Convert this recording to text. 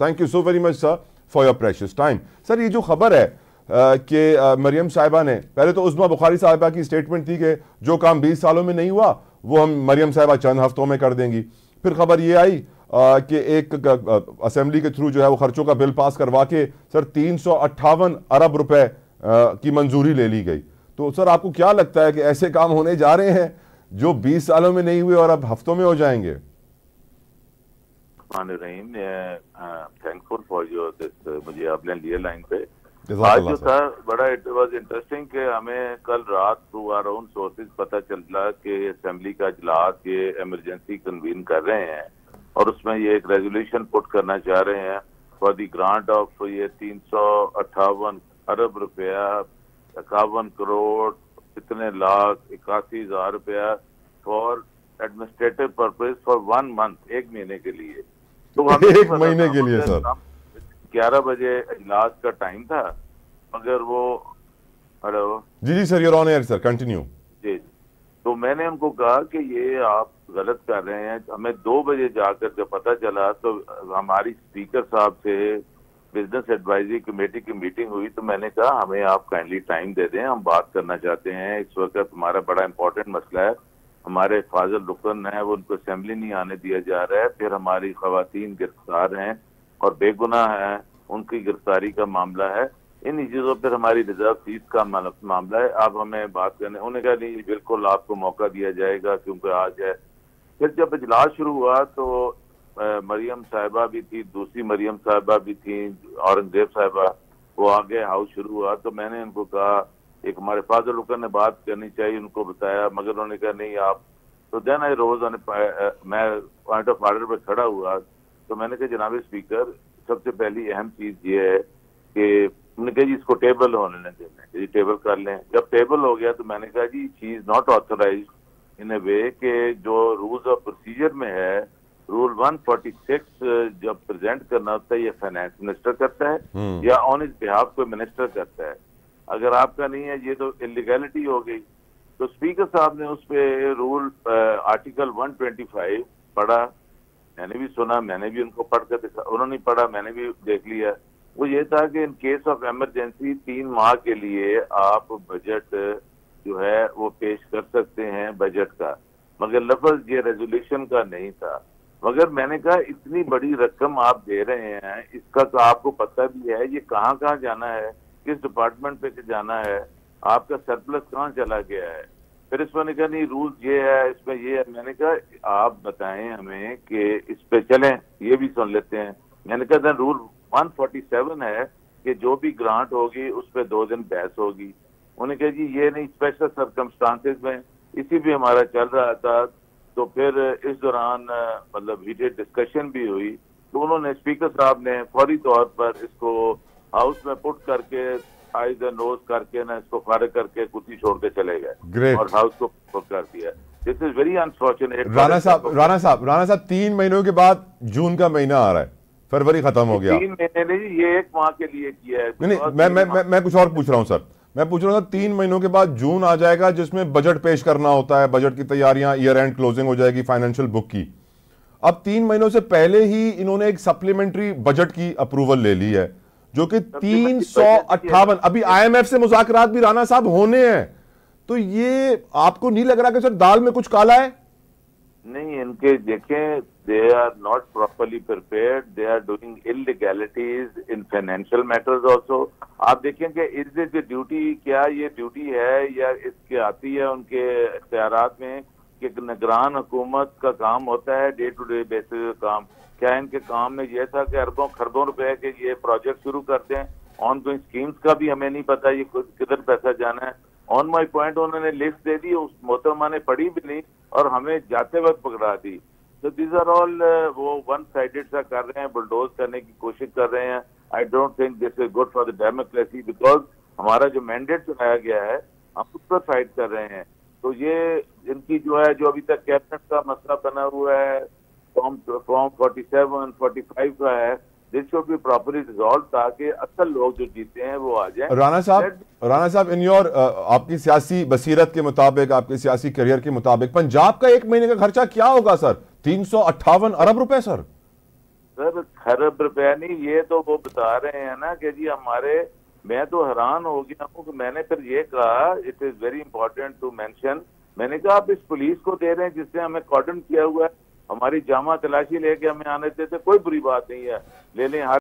Thank you so very much sir for your precious time sir ये जो खबर है कि मरियम साहिबा ने, पहले तो उस्मा बुखारी साहिबा की स्टेटमेंट थी कि जो काम 20 सालों में नहीं हुआ, वो हम मरियम साहिबा चंद हफ्तों में कर देंगी। फिर खबर ये आई कि एक असेंबली के थ्रू जो है वो खर्चों का बिल पास करवा के, सर, तीन सौ अट्ठावन अरब रुपए की मंजूरी ले ली गई। तो सर, आपको क्या लगता है कि ऐसे काम होने जा रहे हैं जो 20 सालों में नहीं हुए और अब हफ्तों में हो जाएँगे थैंकफुल फॉर योर दिस मुझे आपने लिए लाइन पे। आज जो था बड़ा इट वाज इंटरेस्टिंग कि हमें कल रात थ्रू आर ओन सोर्सेज पता चला कि असेंबली का इजलास ये इमरजेंसी कन्वीन कर रहे हैं और उसमें ये एक रेजोल्यूशन पुट करना चाह रहे हैं फॉर दी ग्रांट ऑफ़ ये तीन सौ अट्ठावन अरब रुपया इक्यावन करोड़ इतने लाख इक्यासी हज़ार रुपया for administrative purpose for one month एक महीने के लिए। तो एक महीने के लिए सर। ग्यारह बजे इजलास का टाइम था मगर वो hello? Ji ji sir your on air sir continue जी तो मैंने उनको कहा कि ये आप गलत कर रहे हैं हमें दो बजे जाकर जब पता चला तो हमारी स्पीकर साहब से बिज़नेस एडवाइजरी कमेटी की मीटिंग हुई तो मैंने कहा हमें आप काइंडली टाइम दे दें हम बात करना चाहते हैं इस वक्त हमारा बड़ा इंपॉर्टेंट मसला है हमारे फाजल रुकन है वो उनको असेंबली नहीं आने दिया जा रहा है फिर हमारी खातन गिरफ़्तार हैं और बेगुनाह है, उनकी गिरफ्तारी का मामला है। इन चीज़ों पर हमारी रिज़र्व फ़ीस का मामला है। आप हमें बात करने उन्होंने कहा, नहीं, बिल्कुल आपको मौका दिया जाएगा, क्योंकि आज है। फिर जब इजलास शुरू हुआ तो मरियम साहिबा भी थी, दूसरी मरियम साहिबा भी थी, औरंगज़ेब साहिबा, वो आगे हाउस शुरू हुआ। तो मैंने उनको कहा, एक हमारे फादर रुकन ने बात करनी चाहिए, उनको बताया। मगर उन्होंने कहा, नहीं, आप तो देन आई रोज मैं पॉइंट ऑफ़ ऑर्डर पर खड़ा हुआ तो मैंने कहा जनाब स्पीकर सबसे पहली अहम चीज़ ये है कि उन्होंने कहा जी इसको टेबल होने देना जी टेबल कर लें। जब टेबल हो गया तो मैंने कहा जी she is not authorise in a way के जो रूल्स ऑफ़ प्रोसीजर में है रूल 146 जब प्रेजेंट करना होता है ये फाइनेंस मिनिस्टर करता है हम्म। या ऑन इस बिहाफ कोई मिनिस्टर करता है। अगर आपका नहीं है ये तो इलीगैलिटी हो गई। तो स्पीकर साहब ने उस पर रूल आर्टिकल 125 पढ़ा। मैंने भी सुना, मैंने भी उनको पढ़कर देखा, उन्होंने पढ़ा, मैंने भी देख लिया। वो ये था कि इन केस ऑफ़ इमरजेंसी तीन माह के लिए आप बजट जो है, वो पेश कर सकते हैं बजट का। मगर लफज ये रेजोल्यूशन का नहीं था। मगर मैंने कहा, इतनी बड़ी रकम आप दे रहे हैं, इसका तो आपको पता भी है, ये कहाँ कहाँ जाना है, किस डिपार्टमेंट पे जाना है, आपका सरप्लस कहाँ चला गया है? फिर इसमें ने कहा, नहीं रूल ये है, इसमें ये है। मैंने कहा, आप बताएँ हमें कि इस पे चलें, ये भी सुन लेते हैं। मैंने कहा था रूल 147 है कि जो भी ग्रांट होगी, उस पर दो दिन बहस होगी। उन्होंने कहा, जी, ये नहीं स्पेशल सरकमस्टांसेस में इसी भी हमारा चल रहा था। तो फिर इस दौरान मतलब हीटेड डिस्कशन भी हुई। तो उन्होंने स्पीकर साहब ने फौरी तौर पर इसको हाउस में पुट करके आइज़ नोज़ करके ना इसको फारिग करके कुर्सी छोड़ के चले गए। और हाउस को कर दिया। This is very unfortunate Rana साहब राणा साहब राणा साहब तीन महीनों के बाद जून का महीना आ रहा है। फरवरी खत्म हो गया। तीन महीने नहीं ये एक माह के लिए किया है। नहीं मैं मैं मैं, मैं कुछ और पूछ रहा हूँ सर। मैं पूछ रहा हूँ तीन महीनों के बाद जून आ जाएगा जिसमें बजट पेश करना होता है बजट की तैयारियाँ ईयर एंड क्लोजिंग हो जाएगी फाइनेंशियल बुक की। अब तीन महीनों से पहले ही इन्होंने एक सप्लीमेंट्री बजट की अप्रूवल ले ली है। जो कि तीन सौ अट्ठावन। अभी आईएमएफ से मुजाकर भी राना साहब होने हैं। तो ये आपको नहीं लग रहा कि सर दाल में कुछ काला है? नहीं इनके देखें they are not properly prepared they are doing illegalities in financial matters also आप देखें कि इज़ इट ड्यूटी क्या ये ड्यूटी है या इसके आती है उनके इख्तियार में कि निगरान हुकूमत का काम होता है डे टू डे बेसिस काम। क्या इनके काम में यह था कि अरबों, खरबों रुपए के ये प्रोजेक्ट शुरू करते हैं? ऑन गोइंग स्कीम्स का भी हमें नहीं पता ये किधर पैसा जाना है। ऑन माई पॉइंट उन्होंने लिस्ट दे दी, उस मोहतरमा ने पढ़ी भी नहीं और हमें जाते वक्त पकड़ा दी। तो दीज आर ऑल वो वन साइडेड सा कर रहे हैं बुलडोज करने की कोशिश कर रहे हैं। I don't think this is good for the democracy because हमारा जो मैंडेट चुनाया गया है, हम उस पर फाइट कर रहे हैं। तो ये इनकी जो है, जो अभी तक कैबिनेट का मसला बना हुआ है फॉर्म फॉर्म 47, 45 का है this should be properly resolve ताकि असल लोग जो जीते हैं वो आ जाए। राना साहब राना साहब इन योर uh, आपकी सियासी बसीरत के मुताबिक आपके सियासी करियर के मुताबिक पंजाब का एक महीने का खर्चा क्या होगा सर? तीन अरब रुपए सर। सर खरब रुपया नहीं ये तो वो बता रहे हैं ना कि जी हमारे मैं तो हैरान हो गया हूँ मैंने फिर ये कहा it is very important to mention मैंने कहा आप इस पुलिस को दे रहे हैं जिसने हमें कॉर्डन किया हुआ है। हमारी जामा तलाशी लेके हमें आने देते, कोई बुरी बात नहीं है। ले लें हर